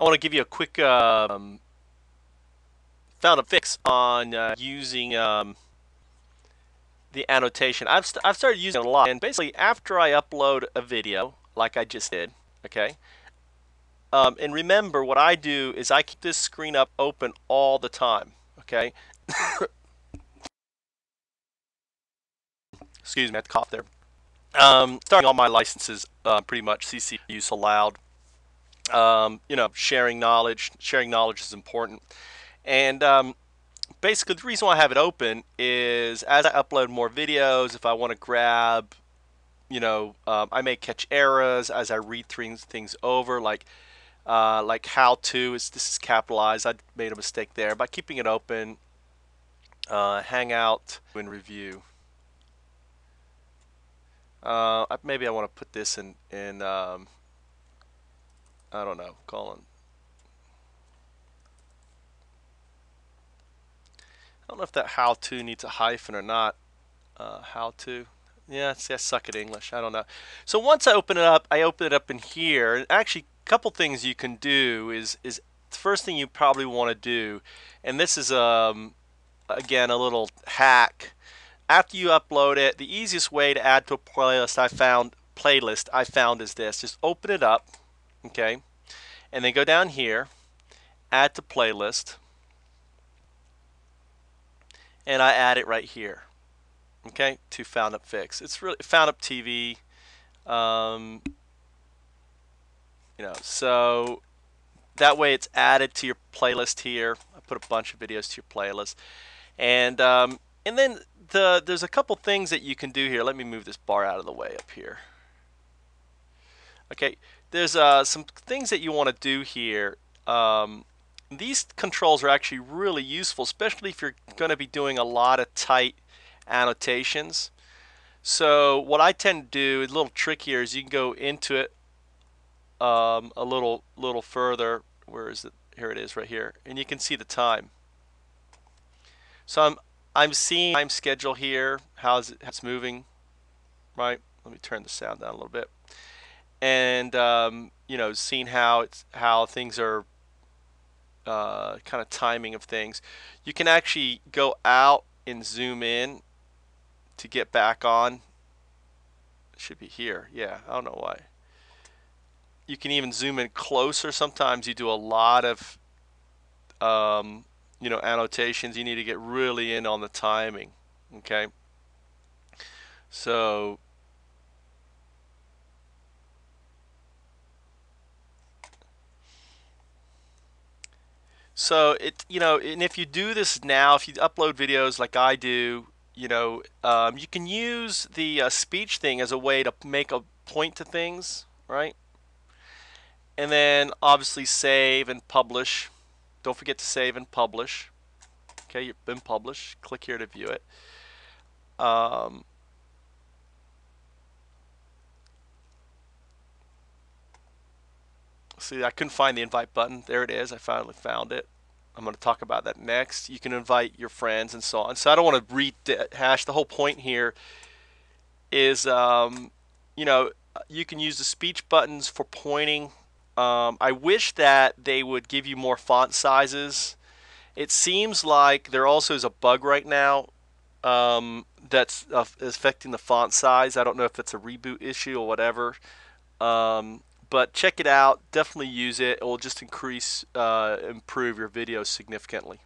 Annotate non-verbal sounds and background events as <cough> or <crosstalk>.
I want to give you a quick um, found a fix on uh, using um, the annotation. I've, st I've started using it a lot, and basically after I upload a video, like I just did, okay, um, and remember what I do is I keep this screen up open all the time, okay. <coughs> Excuse me, I had to cough there. Um, starting all my licenses, uh, pretty much CC use allowed. Um, you know, sharing knowledge. Sharing knowledge is important. And um, basically, the reason why I have it open is as I upload more videos, if I want to grab, you know, um, I may catch errors as I read things things over, like uh, like how to is this is capitalized. I made a mistake there. By keeping it open, uh, Hangout and review. Uh, maybe I want to put this in in um, I don't know, colon I don't know if that how to needs a hyphen or not. Uh, how to. Yeah, see, I suck at English. I don't know. So once I open it up, I open it up in here. And actually, a couple things you can do is is the first thing you probably want to do, and this is um again a little hack. After you upload it, the easiest way to add to a playlist I found playlist I found is this: just open it up, okay, and then go down here, add to playlist and I add it right here okay to Foundup fix. It's really Foundup TV um, you know so that way it's added to your playlist here. I put a bunch of videos to your playlist. And um, and then the there's a couple things that you can do here. Let me move this bar out of the way up here. Okay there's uh, some things that you want to do here um, these controls are actually really useful, especially if you're going to be doing a lot of tight annotations. So what I tend to do, a little trick here, is you can go into it um, a little little further. Where is it? Here it is, right here, and you can see the time. So I'm I'm seeing time schedule here. How's it? It's moving, right? Let me turn the sound down a little bit, and um, you know, seeing how it's how things are uh, kind of timing of things. You can actually go out and zoom in to get back on. It should be here. Yeah, I don't know why. You can even zoom in closer. Sometimes you do a lot of um, you know annotations. You need to get really in on the timing. Okay. So So it, you know, and if you do this now, if you upload videos like I do, you know, um, you can use the uh, speech thing as a way to make a point to things, right? And then obviously save and publish. Don't forget to save and publish. Okay, you've been published. Click here to view it. Um, See, I couldn't find the invite button. There it is. I finally found it. I'm going to talk about that next. You can invite your friends and so on. So I don't want to rehash. The whole point here is, um, you know, you can use the speech buttons for pointing. Um, I wish that they would give you more font sizes. It seems like there also is a bug right now um, that's affecting the font size. I don't know if it's a reboot issue or whatever. Um, but check it out. Definitely use it. It will just increase, uh, improve your videos significantly.